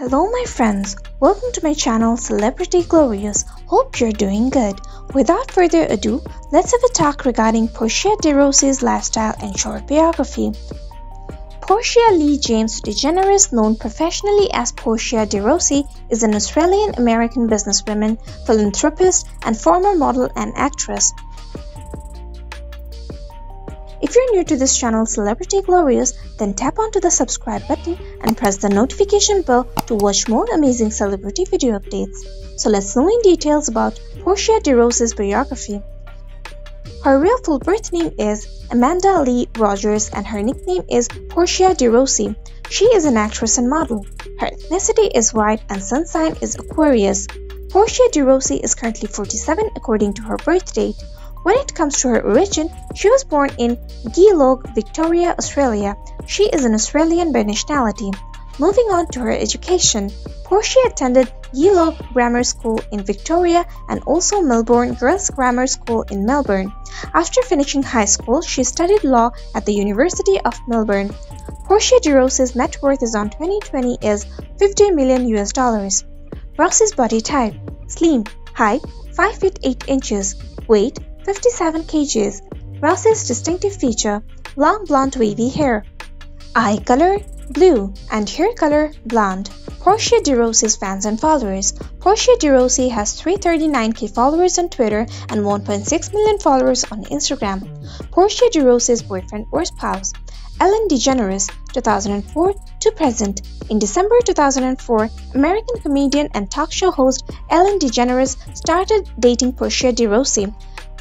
Hello my friends, welcome to my channel Celebrity Glorious. Hope you're doing good. Without further ado, let's have a talk regarding Portia de Rossi's lifestyle and short biography. Portia Lee James DeGeneres, known professionally as Portia de Rossi, is an Australian-American businesswoman, philanthropist, and former model and actress. If you're new to this channel Celebrity Glorious, then tap onto the subscribe button and press the notification bell to watch more amazing celebrity video updates. So let's know in details about Portia de Rossi's biography. Her real full birth name is Amanda Lee Rogers and her nickname is Portia de Rossi. She is an actress and model. Her ethnicity is white and sun sign is Aquarius. Portia de Rossi is currently 47 according to her birth date. When it comes to her origin, she was born in Geelong, Victoria, Australia. She is an Australian by nationality. Moving on to her education, Portia attended Geelong Grammar School in Victoria and also Melbourne Girls Grammar School in Melbourne. After finishing high school, she studied law at the University of Melbourne. Portia de Rossi's net worth is on 2020 is 50 million US dollars. Rossi's body type: slim, height 5 feet 8 inches, weight 57 kgs. Rossi's distinctive feature long blonde wavy hair. Eye color blue and hair color blonde. Portia de Rossi's fans and followers. Portia de Rossi has 339k followers on Twitter and 1.6 million followers on Instagram. Portia de Rossi's boyfriend or spouse. Ellen DeGeneres, 2004 to present. In December 2004, American comedian and talk show host Ellen DeGeneres started dating Portia de Rossi.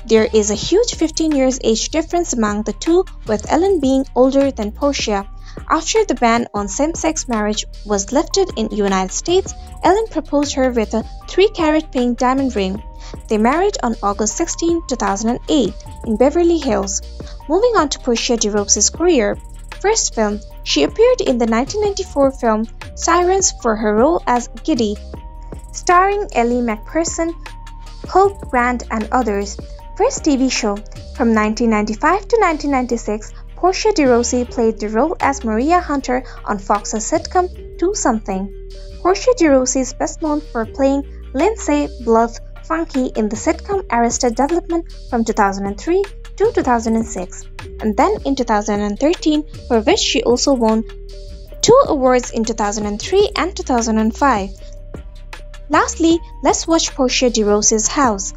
There is a huge 15 years age difference among the two, with Ellen being older than Portia. After the ban on same-sex marriage was lifted in United States, Ellen proposed her with a 3-carat pink diamond ring. They married on August 16, 2008 in Beverly Hills. Moving on to Portia de Rossi's career. First film, she appeared in the 1994 film Sirens for her role as Giddy, starring Ellie Macpherson, Hope Grant and others. First TV show From 1995 to 1996, Portia de Rossi played the role as Maria Hunter on Fox's sitcom Too Something. Portia de Rossi is best known for playing Lindsay Bluth Fünke in the sitcom Arrested Development from 2003 to 2006, and then in 2013, for which she also won two awards in 2003 and 2005. Lastly, let's watch Portia de Rossi's house.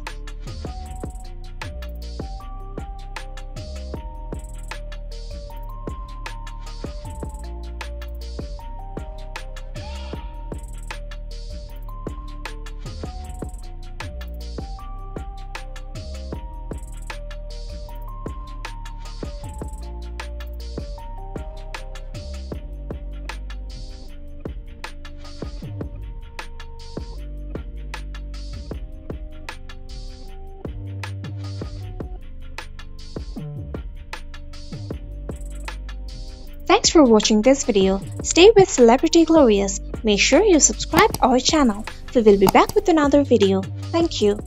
Thanks for watching this video. Stay with Celebrity Glorious. Make sure you subscribe our channel. We will be back with another video. Thank you.